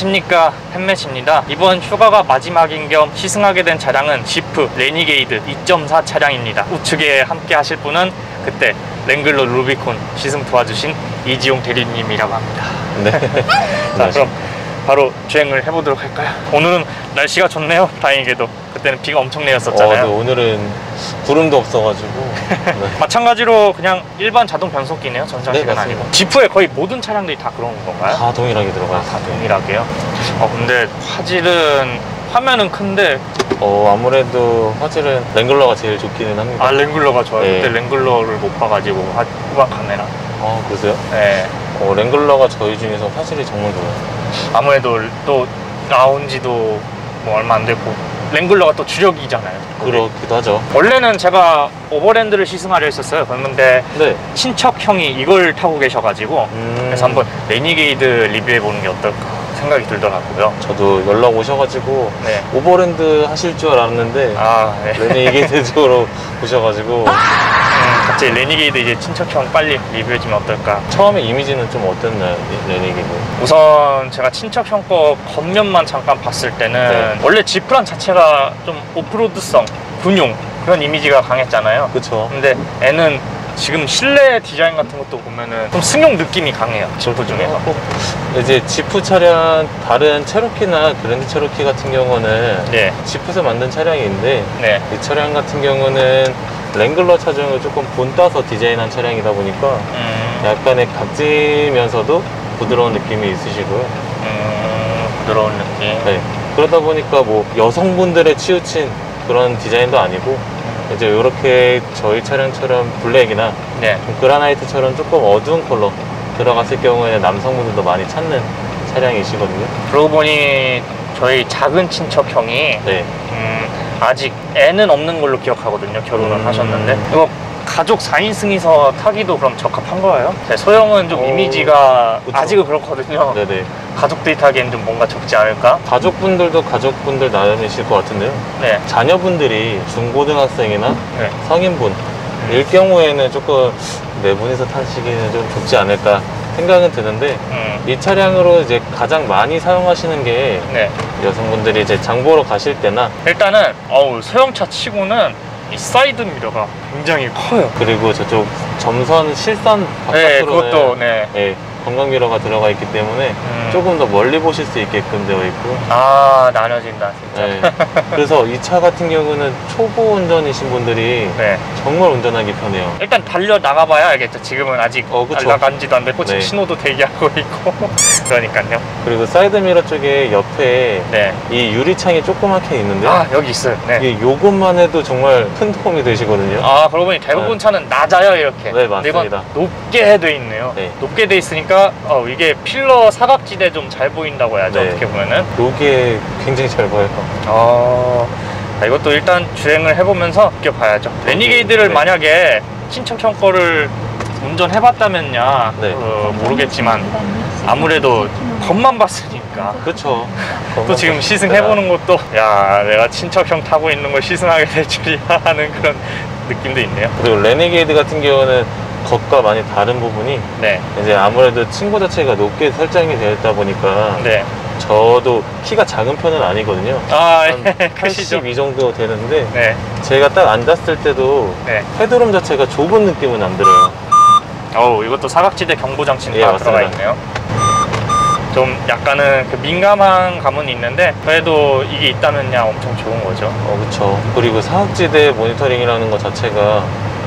안녕하십니까. 팬맷입니다. 이번 휴가가 마지막인 겸 시승하게 된 차량은 지프 레니게이드 2.4 차량입니다. 우측에 함께 하실 분은 그때 랭글러 루비콘 시승 도와주신 이지용 대리님이라고 합니다. 네. 자 그럼 바로 주행을 해보도록 할까요? 오늘은 날씨가 좋네요 다행히도 그때는 비가 엄청 어, 내렸었잖아요 근데 오늘은 구름도 없어가지고. 네. 마찬가지로 그냥 일반 자동 변속기네요 전자식은 네. 아니고 지프에 거의 모든 차량들이 다 그런 건가요? 다 동일하게 들어가 아. 다 동일하게요? 어 근데 화질은 화면은 큰데 어, 아무래도 화질은 랭글러가 제일 좋기는 합니다. 아 랭글러가 좋아요 네. 그때 랭글러를 못 봐가지고 화- 후방 카메라 아, 그러세요? 네 어, 랭글러가 저희 중에서 화질이 정말 좋아요. 아무래도 또 나온 지도 뭐 얼마 안 됐고 랭글러가 또 주력이잖아요 그렇기도 하죠. 원래는 제가 오버랜드를 시승하려 했었어요 그런데 네. 친척 형이 이걸 타고 계셔가지고 음, 그래서 한번 레니게이드 리뷰해 보는 게 어떨까 생각이 들더라고요 저도 연락 오셔가지고 네. 오버랜드 하실 줄 알았는데 아, 네. 레니게이드 쪽으로 오셔가지고 음, 갑자기 레니게이드 이제 친척형 빨리 리뷰해주면 어떨까 처음에 이미지는 좀 어땠나요? 이 레니게이드. 우선 제가 친척형 거 겉면만 잠깐 봤을 때는 네. 원래 지프란 자체가 좀 오프로드성, 군용 그런 이미지가 강했잖아요 그쵸. 근데 얘는 지금 실내 디자인 같은 것도 보면은 좀 승용 느낌이 강해요 지프 중에서 이제 지프 차량 다른 체로키나 그랜드 체로키 같은 경우는 네, 지프에서 만든 차량인데 네, 이 차량 같은 경우는 랭글러 차종을 조금 본따서 디자인한 차량이다 보니까 음, 약간의 각지면서도 부드러운 느낌이 있으시고요. 음, 부드러운 느낌. 네. 그러다 보니까 뭐 여성분들의 치우친 그런 디자인도 아니고 이제 이렇게 저희 차량처럼 블랙이나 네, 좀 그라나이트처럼 조금 어두운 컬러 들어갔을 경우에는 남성분들도 많이 찾는 차량이시거든요. 그러고 보니 저희 작은 친척형이 네. 음, 아직 애는 없는 걸로 기억하거든요. 결혼을 음. 하셨는데. 이거 가족 4인승이서 타기도 그럼 적합한 거예요? 제 소형은 좀 어, 이미지가 그쵸. 아직은 그렇거든요. 네네. 가족들이 타기엔 좀 뭔가 적지 않을까? 가족분들도 가족분들 나름이실 것 같은데요. 네. 자녀분들이 중고등학생이나 네. 성인분 일 경우에는 조금 네 분이서 타시기는 좀 좁지 않을까 생각은 드는데 음, 이 차량으로 이제 가장 많이 사용하시는 게 네. 여성분들이 이제 장 보러 가실 때나 일단은, 어우, 소형차 치고는 이 사이드 미러가 굉장히 커요. 그리고 저쪽 점선 실선 네, 바깥으로는 그것도, 네. 예, 광각 미러가 들어가 있기 때문에 음. 조금 더 멀리 보실 수 있게끔 되어 있고 아, 나눠진다, 진짜. 네. 그래서 이 차 같은 경우는 초보 운전이신 분들이 네. 정말 운전하기 편해요. 일단 달려 나가봐야 알겠죠. 지금은 아직 어. 나간지도 안 됐고, 지금 네. 신호도 대기하고 있고. 그러니까요. 그리고 사이드 미러 쪽에 옆에 네. 이 유리창이 조그맣게 있는데 아, 여기 있어요. 네. 이게 요것만 해도 정말 큰 도움이 되시거든요. 아 그러고 보니 대부분 네. 차는 낮아요 이렇게 네, 맞습니다. 높게 돼 있네요 네. 높게 돼 있으니까 어, 이게 필러 사각지대 좀 잘 보인다고 해야죠 네. 어떻게 보면은 요게 굉장히 잘 보여요. 아 자, 이것도 일단 주행을 해보면서 느껴봐야죠 레니게이드를 네. 만약에 친척형 거를 운전해봤다면야 네. 어, 모르겠지만 아무래도 겉만 봤으니까 그렇죠. 또 지금 시승해보는 것도 야 내가 친척형 타고 있는 걸 시승하게 될 줄이야 하는 그런 느낌도 있네요 그리고 레니게이드 같은 경우는 겉과 많이 다른 부분이 네 이제 아무래도 층고 자체가 높게 설정이 되어 있다 보니까 네. 저도 키가 작은 편은 아니거든요. 아, 한 예, 크시죠? 82 정도 되는데 네, 제가 딱 앉았을 때도 네. 헤드룸 자체가 좁은 느낌은 안 들어요. 어우, 이것도 사각지대 경보 장치는 예, 다 들어가 맞습니다. 있네요. 좀 약간은 그 민감한 감은 있는데 그래도 이게 있다면야 엄청 좋은 거죠. 어, 그렇죠. 그리고 사각지대 모니터링이라는 것 자체가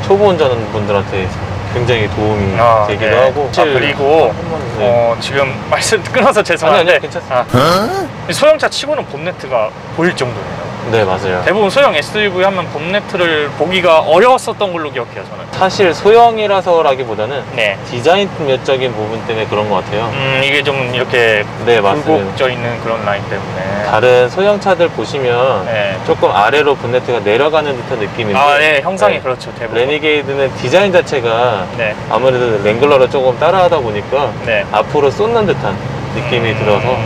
초보 운전하는 분들한테 굉장히 도움이 아, 되기도 네. 하고. 아, 그리고 한번, 네. 어, 지금 말씀 끊어서 죄송한데 아니, 아니, 괜찮습니다. 아, 이 소형차 치고는 본네트가 보일 정도예요. 네, 맞아요. 대부분 소형 SUV 하면 본네트를 보기가 어려웠었던 걸로 기억해요 저는. 사실 소형이라서라기보다는 네. 디자인적인 부분 때문에 그런 것 같아요. 음 이게 좀 이렇게 네. 굴곡져 있는 그런 라인 때문에. 다른 소형차들 보시면 네. 조금 아래로 본네트가 내려가는 듯한 느낌인데 아, 네, 형상이 네. 그렇죠, 대부분. 레니게이드는 디자인 자체가 네, 아무래도 랭글러를 조금 따라하다 보니까 네. 앞으로 쏟는 듯한 느낌이 음, 들어서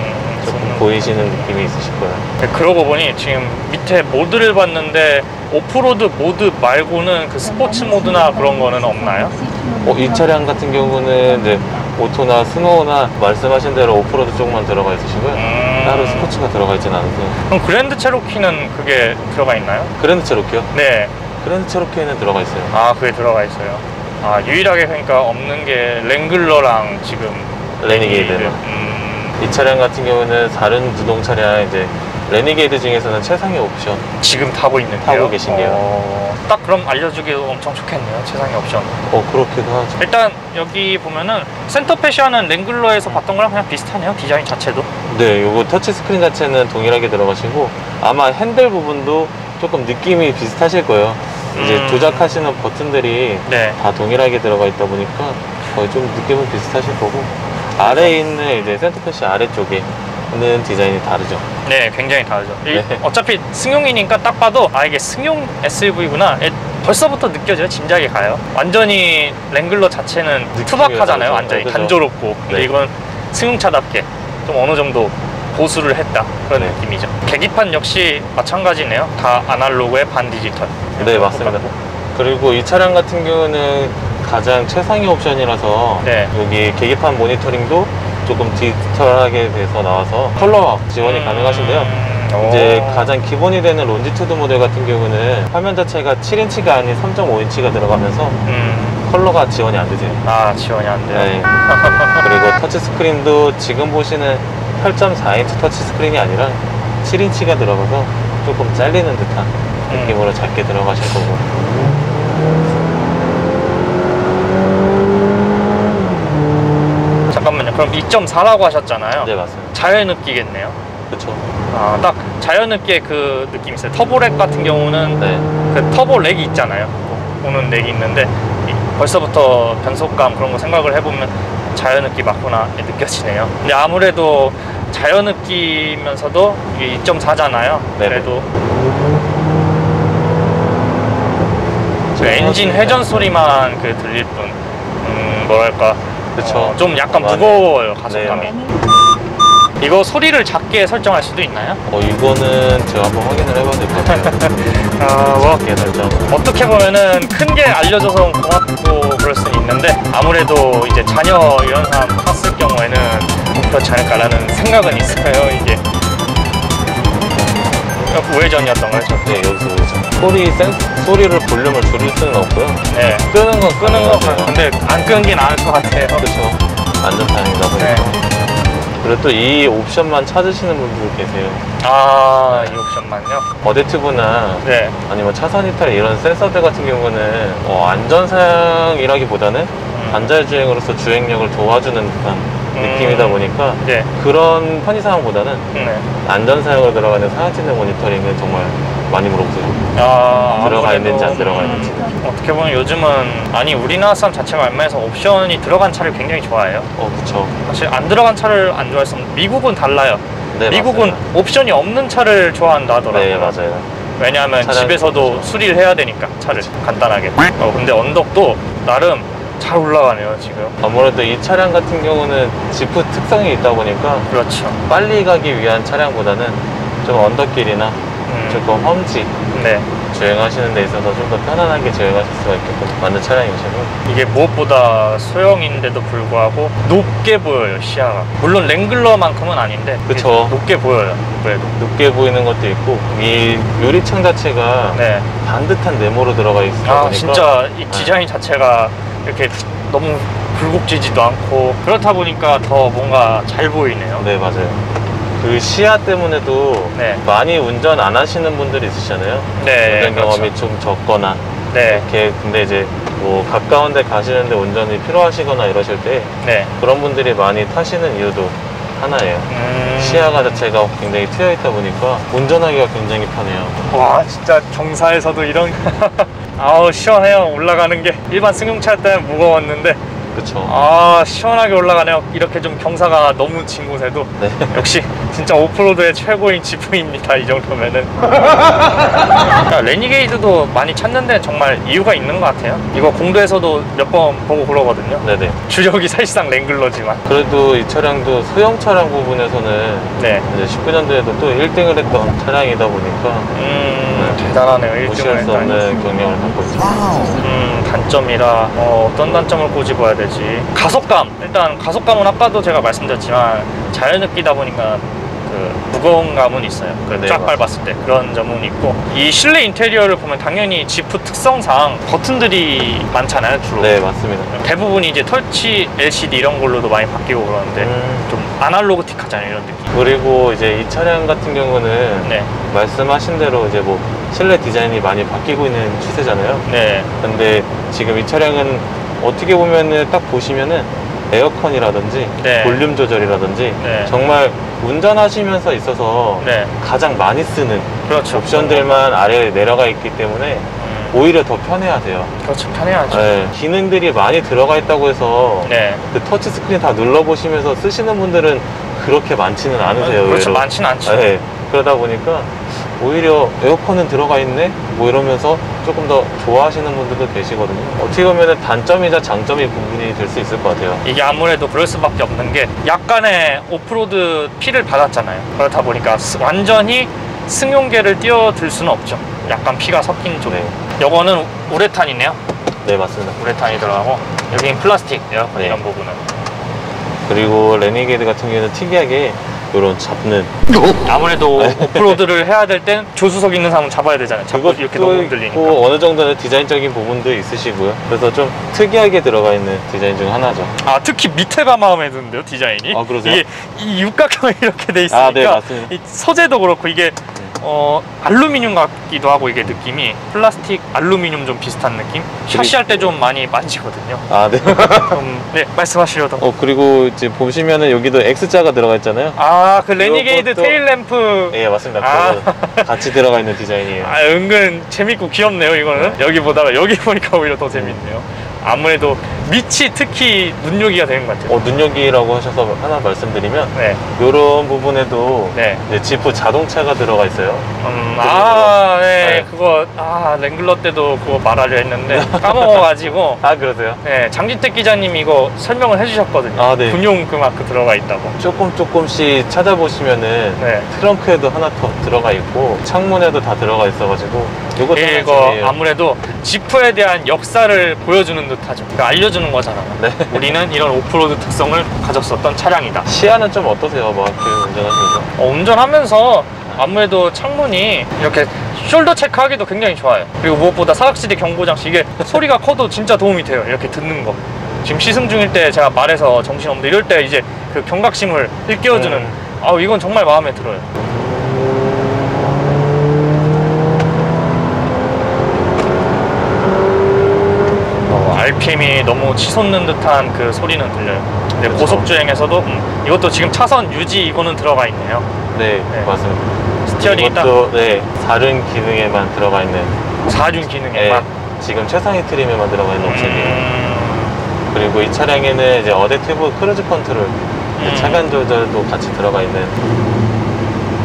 보이시는 느낌이 있으실 거예요. 네, 그러고 보니 지금 밑에 모드를 봤는데 오프로드 모드 말고는 그 스포츠 모드나 그런 거는 없나요? 어, 이 차량 같은 경우는 이제 오토나 스노우나 말씀하신 대로 오프로드 쪽만 들어가 있으시고요. 음. 따로 스포츠가 들어가 있진 않아서 그럼 그랜드 체로키는 그게 들어가 있나요? 그랜드 체로키요? 네. 그랜드 체로키에는 들어가 있어요. 아, 그게 들어가 있어요. 아, 유일하게 그러니까 없는 게 랭글러랑 지금 레니게이드는 음, 이 차량 같은 경우는 다른 부동 차량 이제 레니게이드 중에서는 최상의 옵션 지금 타고 있는데요. 타고 계신 게요. 어, 딱 그럼 알려주기도 엄청 좋겠네요. 최상의 옵션. 어 그렇기도 하죠 일단 여기 보면은 센터페시아는 랭글러에서 봤던 거랑 그냥 비슷하네요. 디자인 자체도. 네 요거 터치 스크린 자체는 동일하게 들어가시고 아마 핸들 부분도 조금 느낌이 비슷하실 거예요 이제 음. 조작하시는 버튼들이 네. 다 동일하게 들어가 있다 보니까 거의 좀 느낌은 비슷하실 거고 아래에 있는 이제 센터패시 아래쪽에 는 디자인이 다르죠 네, 굉장히 다르죠. 이- 네. 어차피 승용이니까 딱 봐도 아 이게 승용 SUV구나. 벌써부터 느껴져요. 짐작이 가요. 완전히 랭글러 자체는 투박하잖아요. 완전히 네, 그죠. 단조롭고. 근데 네. 이건 승용차답게 좀 어느 정도 보수를 했다 그런 네. 느낌이죠. 계기판 역시 마찬가지네요. 다 아날로그의 반 디지털. 네 맞습니다 그리고 이 차량 같은 경우는 가장 최상위 옵션이라서 네. 여기 계기판 모니터링도 조금 디지털하게 돼서 나와서 컬러 지원이 가능하신데요 음, 이제 오. 가장 기본이 되는 론지투드 모델 같은 경우는 화면 자체가 7인치가 아닌 3.5인치가 들어가면서 음, 컬러가 지원이 안 되세요. 아 지원이 안 돼요. 네. 그리고 터치 스크린도 지금 보시는 8.4인치 터치 스크린이 아니라 7인치가 들어가서 조금 잘리는 듯한 음. 느낌으로 작게 들어가실 거고. 잠깐만요. 그럼 2.4라고 하셨잖아요. 네, 맞습니다. 자연 흡기겠네요. 그쵸. 아, 딱 자연 흡기의 그 느낌 있어요. 터보렉 같은 경우는 네. 그 터보 렉이 있잖아요. 오는 렉이 있는데 이- 벌써부터 변속감 그런 거 생각을 해보면 자연 흡기 맞구나 느껴지네요. 근데 아무래도 자연 흡기면서도 이게 2.4잖아요. 네네. 그래도 그 엔진 회전 소리만 그 들릴 뿐, 음, 뭐랄까, 그쵸. 어, 좀 약간 맞아요. 무거워요 가속감이. 네. 이거 소리를 작게 설정할 수도 있나요? 어, 이거는 제가 한번 확인을 해봐야 될 것 같아요. 아, 뭐 작게 설정. 어떻게 보면은 큰 게 알려져서 고맙고 그럴 수는 있는데 아무래도 이제 자녀 이런 사람 탔을 경우에는 그렇지 않을까라는 생각은 있어요 이게 우회전이었던가요? 저? 네, 여기서 그죠. 소리, 센, 소리를 볼륨을 줄일 수는 없고요. 네 끄는 건 끄는 거 같아요. 근데 안 끄는 게 나을 것 같아요 그쵸. 안전타임이다 보니까. 네. 그리고 또 이 옵션만 찾으시는 분들 계세요. 아 이 옵션만요? 어댑티브나 네 아니면 차선 이탈 이런 센서들 같은 경우는 어, 안전사양이라기보다는 음. 반자주행으로서 주행력을 도와주는 듯한 음. 느낌이다 보니까 네. 그런 편의사항보다는 네. 안전사양으로 들어가는 상하진능 모니터링을 정말 많이 물어보세요. 아, 들어가 아무래도, 있는지 안 들어가 있는지. 음, 어떻게 보면 요즘은 아니 우리나라 사람 자체가 웬만해서 옵션이 들어간 차를 굉장히 좋아해요 어, 그쵸. 사실 안 들어간 차를 안 좋아했으면 미국은 달라요. 네, 미국은 맞아요. 옵션이 없는 차를 좋아한다 하더라고요. 네, 맞아요. 왜냐하면 집에서도. 수리를 해야 되니까 차를 간단하게. 어, 근데 언덕도 나름 잘 올라가네요 지금. 아무래도 이 차량 같은 경우는 지프 특성이 있다 보니까 그렇죠. 빨리 가기 위한 차량보다는 좀 언덕길이나 음, 조금 험지 네. 주행하시는 데 있어서 좀 더 편안하게 주행하실 수가 있게끔 만든 차량이시고 이게 무엇보다 소형인데도 불구하고 높게 보여요 시야가. 물론 랭글러만큼은 아닌데 그쵸. 높게 보여요. 그래도. 높게 보이는 것도 있고 이 유리창 자체가 네. 반듯한 네모로 들어가 있다 아 보니까 진짜 이 디자인 자체가 이렇게 너무 굴곡지지도 않고 그렇다 보니까 더 뭔가 잘 보이네요. 네 맞아요 그 시야 때문에도 네. 많이 운전 안 하시는 분들이 있으시잖아요 네. 운전 경험이 그렇죠. 좀 적거나 네. 이렇게 근데 이제 뭐 가까운 데 가시는데 운전이 필요하시거나 이러실 때 네. 그런 분들이 많이 타시는 이유도 하나예요. 음. 시야가 자체가 굉장히 트여 있다 보니까 운전하기가 굉장히 편해요. 와 진짜 경사에서도 이런 아우 시원해요. 올라가는 게. 일반 승용차 때는 무거웠는데. 그쵸? 아 시원하게 올라가네요. 이렇게 좀 경사가 너무 진 곳에도. 네. 역시 진짜 오프로드의 최고인 지프입니다 이 정도면은. 그러니까 레니게이드도 많이 찾는데 정말 이유가 있는 것 같아요. 이거 공도에서도 몇 번 보고 그러거든요. 네네. 주력이 사실상 랭글러지만. 그래도 이 차량도 소형 차량 부분에서는 네. 이제 19년도에도 또 1등을 했던 차량이다 보니까 음, 대단하네요 1등을 무시할 수 없는 경력을 갖고 있습니다. 음, 단점이라 어, 떤 단점을 꼬집어야 되지? 가속감. 일단 가속감은 아까도 제가 말씀드렸지만 잘 느끼다 보니까 그 무거운 감은 있어요 그 네, 쫙 맞습니다. 밟았을 때 그런 점은 있고 이 실내 인테리어를 보면 당연히 지프 특성상 버튼들이 많잖아요 주로 네, 맞습니다. 대부분이 이제 터치 LCD 이런 걸로도 많이 바뀌고 그러는데 음, 좀 아날로그틱하잖아요 이런 느낌 그리고 이제 이 차량 같은 경우는 네, 말씀하신 대로 이제 뭐 실내 디자인이 많이 바뀌고 있는 추세잖아요. 네, 근데 지금 이 차량은 어떻게 보면은 딱 보시면은 에어컨이라든지 네. 볼륨 조절이라든지 네. 정말 운전하시면서 있어서 네, 가장 많이 쓰는 그렇죠 옵션들만 아래에 내려가 있기 때문에 음, 오히려 더 편해하세요. 그렇죠 편해야죠 네, 기능들이 많이 들어가 있다고 해서 네. 그 터치 스크린 다 눌러보시면서 쓰시는 분들은 그렇게 많지는 않으세요. 그렇죠 의외로. 많지는 않죠 네, 그러다 보니까 오히려 에어컨은 들어가 있네? 뭐 이러면서 조금 더 좋아하시는 분들도 계시거든요. 어떻게 보면 단점이자 장점이 구분이 될 수 있을 것 같아요. 이게 아무래도 그럴 수밖에 없는 게 약간의 오프로드 피를 받았잖아요. 그렇다 보니까 스- 완전히 승용계를 뛰어들 수는 없죠. 약간 피가 섞인 쪽. 네, 요거는 우레탄이네요. 네 맞습니다. 우레탄이 들어가고 여기는 플라스틱 에어컨 네. 이런 부분은. 그리고 레니게이드 같은 경우는 특이하게 이런 잡는 아무래도 오프로드를 해야 될 땐 조수석 있는 사람은 잡아야 되잖아요. 자꾸 이렇게 너무 흔들리니까. 있고 어느 정도는 디자인적인 부분도 있으시고요. 그래서 좀 특이하게 들어가 있는 디자인 중 하나죠. 아 특히 밑에가 마음에 드는데요 디자인이. 아, 그러세요? 이게 이 육각형이 이렇게 돼 있으니까 아, 네, 맞습니다. 이 소재도 그렇고 이게 어 알루미늄 같기도 하고 이게 느낌이 플라스틱 알루미늄 좀 비슷한 느낌. 샤시 할 때 좀 많이 만지거든요. 아 네. 좀, 네 말씀하시려던. 어 그리고 이제 보시면은 여기도 X자가 들어가 있잖아요. 아 그 레니게이드 요것도- tail lamp. 예 맞습니다. 아. 그거 같이 들어가 있는 디자인이에요. 아 은근 재밌고 귀엽네요 이거는. 여기 보다가 여기 보니까 오히려 더 재밌네요. 아무래도 밑이 특히 눈요기가 되는 것 같아요. 어, 눈요기라고 하셔서 하나 말씀드리면 네, 이런 부분에도 네. 이제 지프 자동차가 들어가 있어요. 음, 아, 네, 네. 그거, 아, 랭글러 때도 그거 말하려 했는데 까먹어가지고, 아 그러세요? 네, 장지택 기자님이 이거 설명을 해주셨거든요. 아, 네. 군용 그 마크 들어가 있다고. 조금 조금씩 찾아보시면은 네. 트렁크에도 하나 더 들어가 있고 창문에도 다 들어가 있어가지고 이거. 아무래도 지프에 대한 역사를 보여주는 듯하죠. 그러니까 알려주 는 거잖아요. 네. 우리는 이런 오프로드 특성을 가졌었던 차량이다. 시야는 좀 어떠세요? 뭐 운전하시면서? 어, 운전하면서 아무래도 창문이 이렇게 숄더 체크하기도 굉장히 좋아요. 그리고 무엇보다 사각지대 경보장치 이게 소리가 커도 진짜 도움이 돼요. 이렇게 듣는 거. 지금 시승 중일 때 제가 말해서 정신없는데 이럴 때 이제 그 경각심을 일깨워주는 음. 아 이건 정말 마음에 들어요. 어, RPM이 너무 치솟는 듯한 그 소리는 들려요. 근데 그렇죠. 고속 주행에서도 음, 이것도 지금 차선 유지 이거는 들어가 있네요. 네, 네. 맞습니다. steering이 딱 이것도 네 다른 기능에만 들어가 있는 사륜 네, 기능에만. 지금 최상위 trim에만 들어가 있는 옵션이에요. 음, 그리고 이 차량에는 이제 adaptive cruise control 이제 음. 차간 조절도 같이 들어가 있는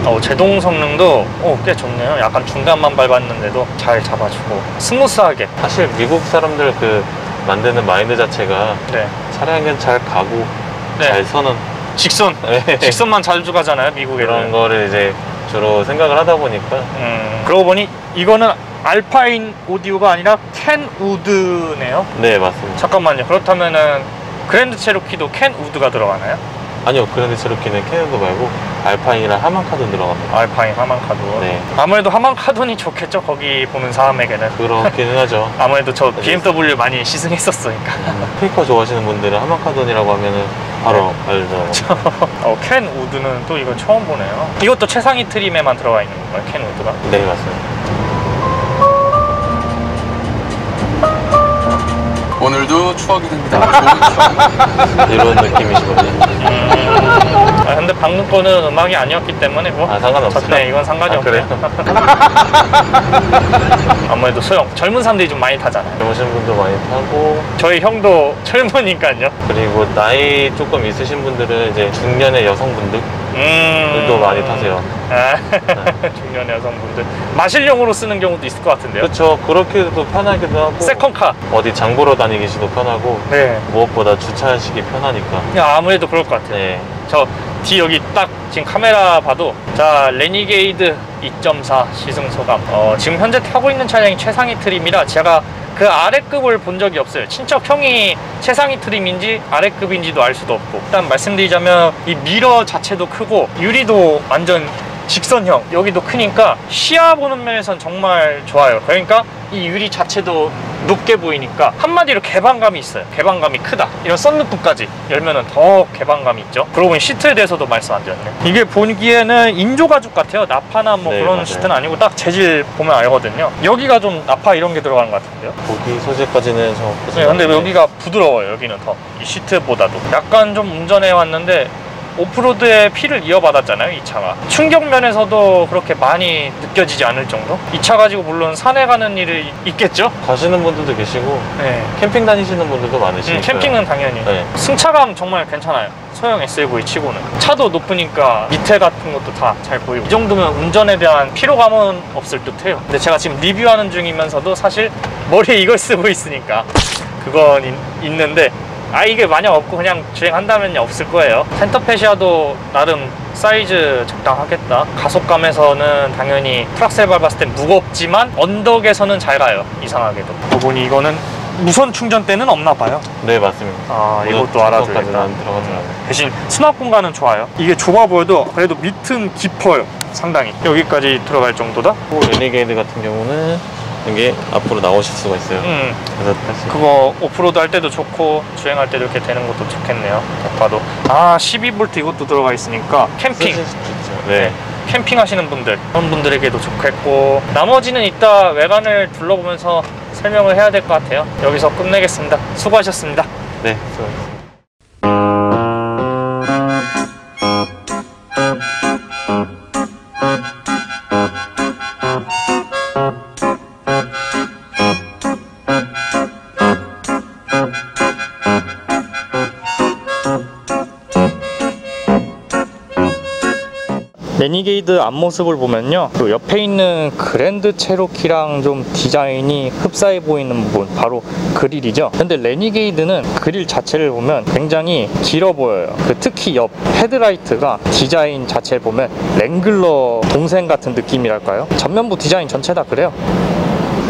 어, 제동 성능도 어, 꽤 좋네요. 약간 중간만 밟았는데도 잘 잡아주고 smooth하게. 사실 미국 사람들 그 만드는 마인드 자체가 네. 차량은 잘 가고 네. 잘 서는 직선. 네. 직선만 잘 주가잖아요, 미국에는. 그런 거를 이제 주로 생각을 하다 보니까 음, 그러고 보니 이거는 알파인 오디오가 아니라 켄우드네요. 네 맞습니다. 잠깐만요. 그렇다면은 그랜드 체로키도 켄우드가 들어가나요? 아니요 그랜드 체로키는 켄우드 말고 알파인이랑 하만카돈 들어갑니다. 알파인 하만카돈. 네. 아무래도 하만카돈이 좋겠죠. 거기 보는 사람에게는. 그렇기는 하죠. 아무래도 저 네. BMW 많이 시승했었으니까. 스피커 좋아하시는 분들은 하만카돈이라고 하면은 바로 알죠. 어, 켄 우드는 또 이거 처음 보네요. 이것도 최상위 트림에만 들어가 있는 건가요? 켄 우드가? 네 맞습니다. 추억이 됩니다. 좋은 추억. 이런 느낌이시거든요. 음, 아, 아, 근데 방금 거는 음악이 아니었기 때문에 뭐 아, 상관없어요? 네, 이건 상관이 아, 없네요. 아무래도 소형 젊은 사람들이 좀 많이 타잖아요. 젊으신 분도 많이 타고 저희 형도 젊으니까요. 그리고 나이 조금 있으신 분들은 이제 중년의 여성분들 도 음. 많이 타세요. 아, 중년 여성분들 마실용으로 쓰는 경우도 있을 것 같은데요. 그렇죠. 그렇게도 편하기도 하고 second car. 어디 장 보러 다니기도 편하고 네. 무엇보다 주차하시기 편하니까. 야, 아무래도 그럴 것 같아요. 네. 저 뒤 여기 딱 지금 카메라 봐도 자 레니게이드 2.4 시승 소감 어, 지금 현재 타고 있는 차량이 최상위 trim이라 제가 그 아래급을 본 적이 없어요. 친척 형이 최상위 trim인지 아래급인지도 알 수도 없고. 일단 말씀드리자면 이 미러 자체도 크고 유리도 완전 직선형. 여기도 크니까 시야 보는 면에선 정말 좋아요. 그러니까 이 유리 자체도 높게 보이니까 한마디로 개방감이 있어요. 개방감이 크다. 이런 썬루프까지 열면은 더 개방감이 있죠. 그러고 보니 시트에 대해서도 말씀 안 드렸네 이게 보기에는 인조 가죽 같아요. 나파나 뭐 네, 그런 맞아요. 시트는 아니고 딱 재질 보면 알거든요. 여기가 좀 나파 이런 게 들어가는 것 같은데요. 보기 소재까지는 정확하지 네, 근데 여기가 부드러워요. 여기는 더. 이 시트보다도. 약간 좀 운전해 왔는데 오프로드에 피를 이어받았잖아요 이 차가. 충격 면에서도 그렇게 많이 느껴지지 않을 정도? 이 차 가지고 물론 산에 가는 일이 있겠죠? 가시는 분들도 계시고 네. 캠핑 다니시는 분들도 많으시니까 음, 캠핑은 당연히. 네. 승차감 정말 괜찮아요. 소형 SUV 치고는. 차도 높으니까 밑에 같은 것도 다 잘 보이고. 이 정도면 운전에 대한 피로감은 없을 듯해요. 근데 제가 지금 리뷰하는 중이면서도 사실 머리에 이걸 쓰고 있으니까 그건 있, 있는데 아 이게 만약 없고 그냥 주행한다면 없을 거예요. 센터페시아도 나름 사이즈 적당하겠다. 가속감에서는 당연히 트락셀 밟았을 땐 무겁지만 언덕에서는 잘 가요. 이상하게도. 보니 이거는 무선 충전대는 없나 봐요? 네 맞습니다. 아 이것도 까지는 들어가지 않아요. 대신 수납 공간은 좋아요. 이게 좁아 보여도 그래도 밑은 깊어요 상당히. 여기까지 들어갈 정도다? 레니게이드 같은 경우는 이게 앞으로 나오실 수가 있어요. 음 그래서 다시 그거 오프로드 할 때도 좋고 주행할 때도 이렇게 되는 것도 좋겠네요. 딱 봐도. 아 12V 이것도 들어가 있으니까 캠핑. 있죠. 네. 캠핑 하시는 분들. 그런 분들에게도 좋겠고 나머지는 이따 외관을 둘러보면서 설명을 해야 될 것 같아요. 여기서 끝내겠습니다. 수고하셨습니다. 네. 수고하셨습니다. 레니게이드 앞모습을 보면요. 그 옆에 있는 그랜드 체로키랑 좀 디자인이 흡사해 보이는 부분 바로 그릴이죠. 근데 레니게이드는 그릴 자체를 보면 굉장히 길어 보여요. 그 특히 옆 헤드라이트가 디자인 자체를 보면 랭글러 동생 같은 느낌이랄까요? 전면부 디자인 전체 다 그래요.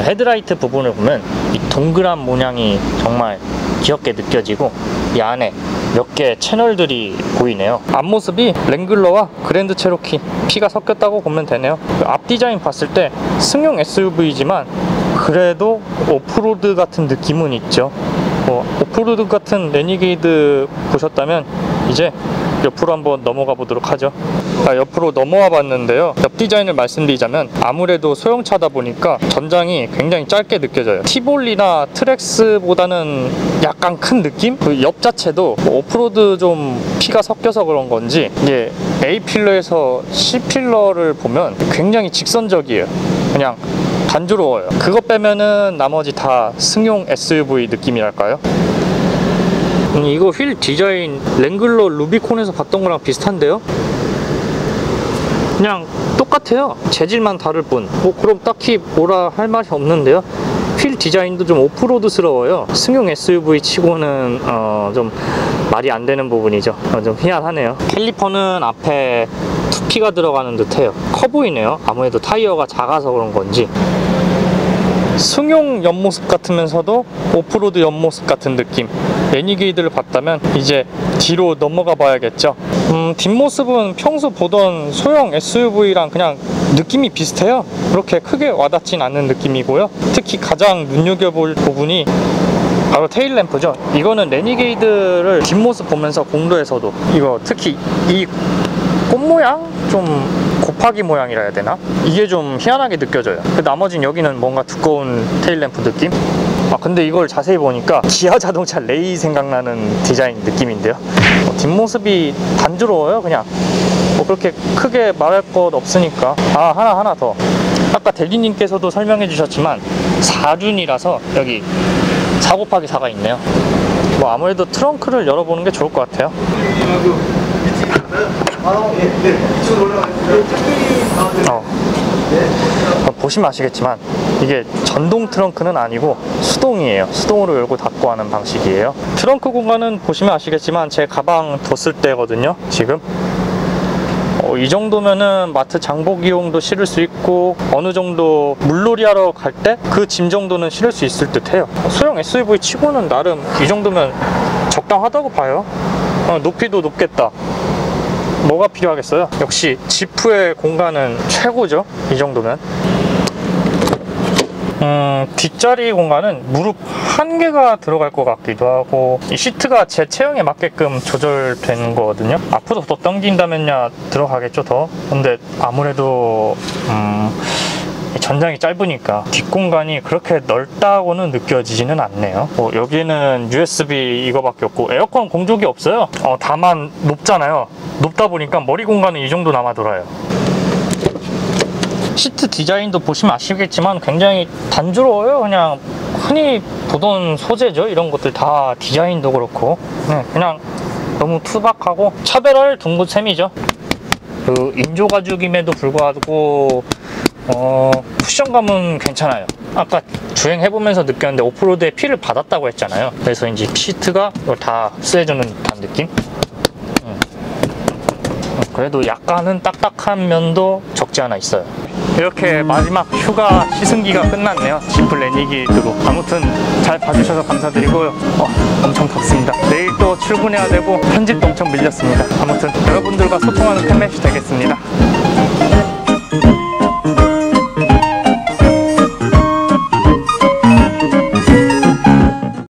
헤드라이트 부분을 보면 이 동그란 모양이 정말 귀엽게 느껴지고 이 안에 몇 개 채널들이 보이네요. 앞모습이 랭글러와 그랜드 체로키 피가 섞였다고 보면 되네요. 그앞 디자인 봤을 때 승용 SUV지만 그래도 오프로드 같은 느낌은 있죠. 뭐 오프로드 같은 레니게이드 보셨다면 이제 옆으로 한번 넘어가 보도록 하죠. 아, 옆으로 넘어와 봤는데요. 옆 디자인을 말씀드리자면 아무래도 소형차다 보니까 전장이 굉장히 짧게 느껴져요. 티볼리나 트랙스보다는 약간 큰 느낌? 그 옆 자체도 뭐 오프로드 좀 피가 섞여서 그런 건지 이게 A 필러에서 C 필러를 보면 굉장히 직선적이에요. 그냥 단조로워요. 그거 빼면은 나머지 다 승용 SUV 느낌이랄까요? 음, 이거 휠 디자인 랭글러 루비콘에서 봤던 거랑 비슷한데요? 그냥 똑같아요. 재질만 다를 뿐. 뭐 그럼 딱히 뭐라 할 말이 없는데요. 휠 디자인도 좀 오프로드스러워요. 승용 SUV 치고는 어, 좀 말이 안 되는 부분이죠. 어, 좀 희한하네요. 캘리퍼는 앞에 two P가 들어가는 듯해요. 커 보이네요. 아무래도 타이어가 작아서 그런 건지. 승용 옆모습 같으면서도 오프로드 옆모습 같은 느낌. 레니게이드를 봤다면 이제 뒤로 넘어가 봐야겠죠. 음, 뒷모습은 평소 보던 소형 SUV랑 그냥 느낌이 비슷해요. 그렇게 크게 와닿진 않는 느낌이고요. 특히 가장 눈여겨볼 부분이 바로 테일 램프죠. 이거는 레니게이드를 뒷모습 보면서 공도에서도 이거 특히 이 꽃 모양 좀 곱하기 모양이라 해야 되나? 이게 좀 희한하게 느껴져요. 그 나머진 여기는 뭔가 두꺼운 테일램프 느낌? 아 근데 이걸 자세히 보니까 기아 자동차 레이 생각나는 디자인 느낌인데요. 어, 뒷모습이 단조로워요 그냥. 뭐 그렇게 크게 말할 것 없으니까. 아 하나 하나 더. 아까 대리님께서도 설명해 주셨지만 4륜이라서 여기 4 곱하기 4가 있네요. 뭐 아무래도 트렁크를 열어보는 게 좋을 것 같아요. 어. 어, 보시면 아시겠지만 이게 전동 트렁크는 아니고 수동이에요. 수동으로 열고 닫고 하는 방식이에요. 트렁크 공간은 보시면 아시겠지만 제 가방 뒀을 때거든요. 지금 어, 이 정도면은 마트 장보기용도 실을 수 있고 어느 정도 물놀이 하러 갈 때 그 짐 정도는 실을 수 있을 듯 해요. 소형 SUV 치고는 나름 이 정도면 적당하다고 봐요. 어, 높이도 높겠다. 뭐가 필요하겠어요? 역시 지프의 공간은 최고죠. 이 정도면. 음, 뒷자리 공간은 무릎 한 개가 들어갈 것 같기도 하고 이 시트가 제 체형에 맞게끔 조절된 거거든요. 앞으로 더 당긴다면야 들어가겠죠 더. 근데 아무래도 음, 이 전장이 짧으니까 뒷공간이 그렇게 넓다고는 느껴지지는 않네요. 뭐 여기는 USB 이거밖에 없고 에어컨 공조기 없어요. 어, 다만 높잖아요. 높다 보니까 머리 공간은 이 정도 남아 돌아요. 시트 디자인도 보시면 아시겠지만 굉장히 단조로워요. 그냥 흔히 보던 소재죠. 이런 것들 다 디자인도 그렇고 네, 그냥 너무 투박하고 차별화를 둔 셈이죠. 그 인조 가죽임에도 불구하고 어, 쿠션감은 괜찮아요. 아까 주행해보면서 느꼈는데 오프로드에 피를 받았다고 했잖아요. 그래서 이제 시트가 다 흡수해주는 듯한 느낌? 음. 그래도 약간은 딱딱한 면도 적지 않아 있어요. 이렇게 마지막 휴가 시승기가 끝났네요. 지프 레니기 드로. 아무튼 잘 봐주셔서 감사드리고요. 어, 엄청 덥습니다. 내일 또 출근해야 되고 편집도 엄청 밀렸습니다. 아무튼 여러분들과 소통하는 팬매시 되겠습니다.